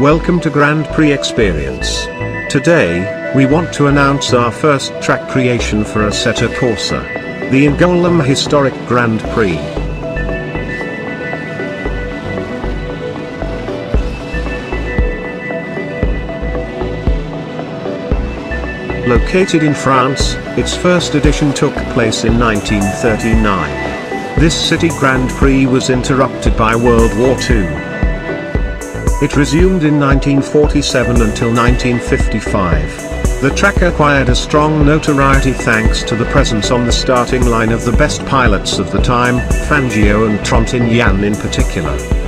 Welcome to Grand Prix Experience. Today, we want to announce our first track creation for Assetto Corsa. The Angoulême Historic Grand Prix. Located in France, its first edition took place in 1939. This city Grand Prix was interrupted by World War II. It resumed in 1947 until 1955. The track acquired a strong notoriety thanks to the presence on the starting line of the best pilots of the time, Fangio and Trintignant in particular.